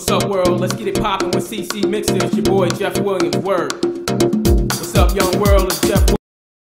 What's up, world? Let's get it poppin' with CC Mixers. It's your boy Jeff Williams. Word. What's up, young world? It's Jeff